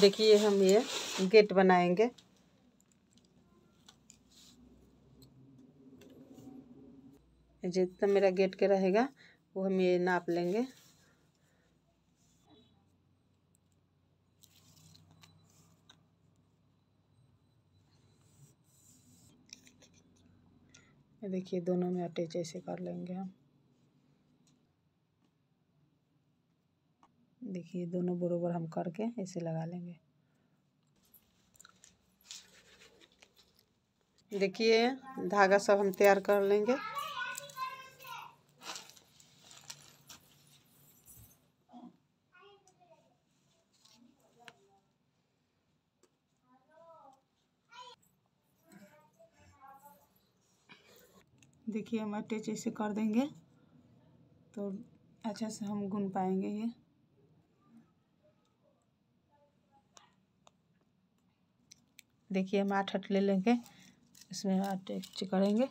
देखिए हम ये गेट बनाएँगे। जितना मेरा गेट के रहेगा, वो हम ये नाप लेंगे। देखिए दोनों में अटैच ऐसे कर लेंगे हम। देखिए, दोनों बरोबर हम करके ऐसे लगा लेंगे। देखिए, धागा सब हम तैयार कर लेंगे। देखिए, हम अटैच ऐसे कर देंगे। तो अच्छा से हम गुन पाएँगे ये। देखिए हम आठ हट ले लेंगे। इसमें आठ अटैच करेंगे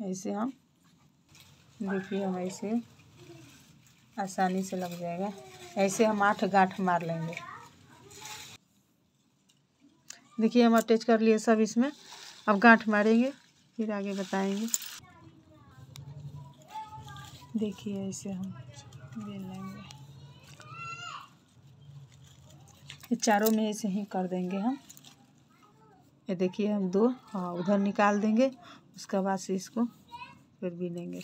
ऐसे हम देखिए हम ऐसे आसानी से लग जाएगा। ऐसे हम आठ गांठ मार लेंगे। देखिए हम अटैच कर लिए सब इसमें। अब गांठ मारेंगे, फिर आगे बताएँगे। देखिए ऐसे हम बेल लेंगे। ये चारों में ऐसे ही कर देंगे हम। ये देखिए हम दो हाँ उधर निकाल देंगे, उसके बाद से इसको फिर बीनेंगे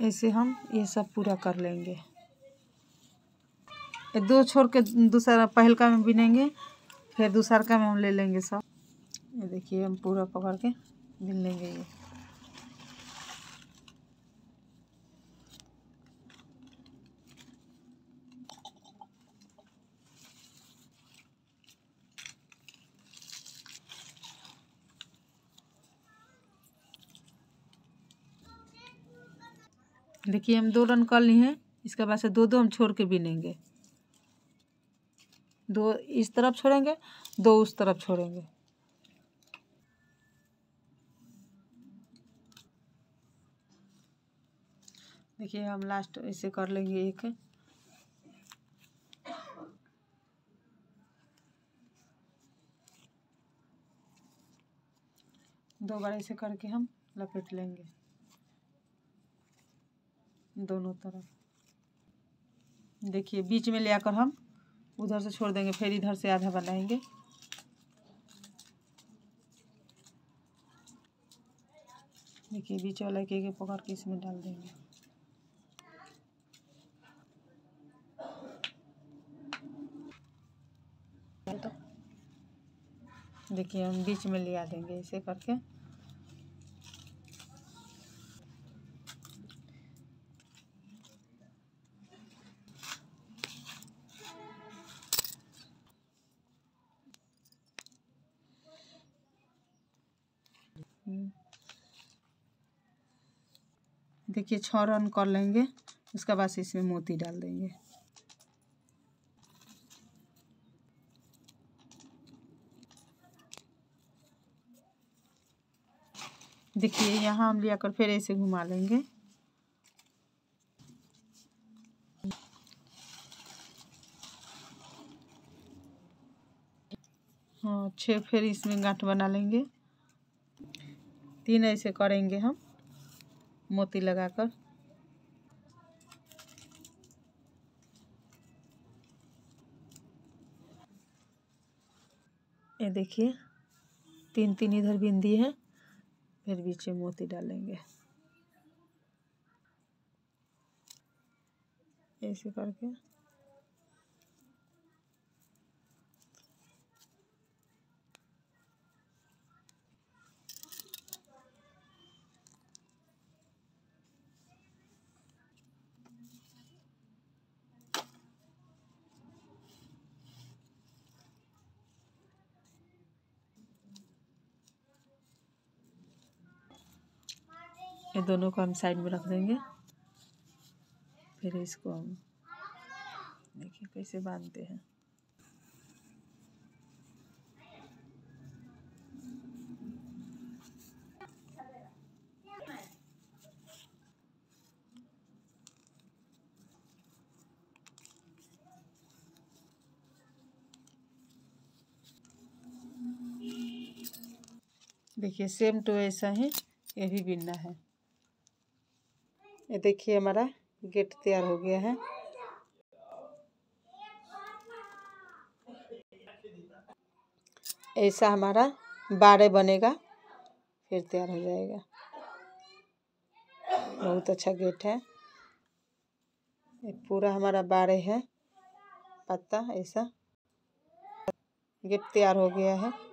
ऐसे हम ये सब पूरा कर लेंगे। दो छोड़ के दूसरा पहल का में बिनेंगे फिर दूसरा का में हम ले लेंगे सब। ये देखिए हम पूरा पकड़ के बिन लेंगे ये। देखिए हम दो रन कर लिए हैं, इसके बाद से दो दो हम छोड़ के बिनेंगे। दो इस तरफ़ छोड़ेंगे, दो उस तरफ़ छोड़ेंगे। देखिए हम लास्ट ऐसे कर लेंगे एक। दो बार ऐसे करके हम लपेट लेंगे। दोनों तरफ़। देखिए बीच में ले आकर हम उधर से छोड़ देंगे, फिर इधर से आधा बनाएँगे। देखिए बीच वाला के पकड़ के इसमें डाल देंगे। देखिए हम बीच में लिया देंगे ऐसे करके। देखिए छः रन कर लेंगे, उसके बाद इसमें मोती डाल देंगे। देखिए, यहाँ हम लिया कर फिर ऐसे घुमा लेंगे। हाँ छः फिर इसमें गांठ बना लेंगे। तीन ऐसे करेंगे हम, मोती लगाकर। ये देखिए तीन तीन इधर बिंदी है। फिर बीच में मोती डालेंगे। ऐसे करके। ये दोनों को हम साइड में रख देंगे। फिर इसको हम देखिए कैसे बांधते हैं। देखिए सेम टू तो ऐसा ही, ये भी बिनना है। ये देखिए हमारा गेट तैयार हो गया है। ऐसा हमारा बारह बनेगा, फिर तैयार हो जाएगा। बहुत अच्छा गेट है। ये पूरा हमारा बारह है, पत्ता ऐसा। गेट तैयार हो गया है।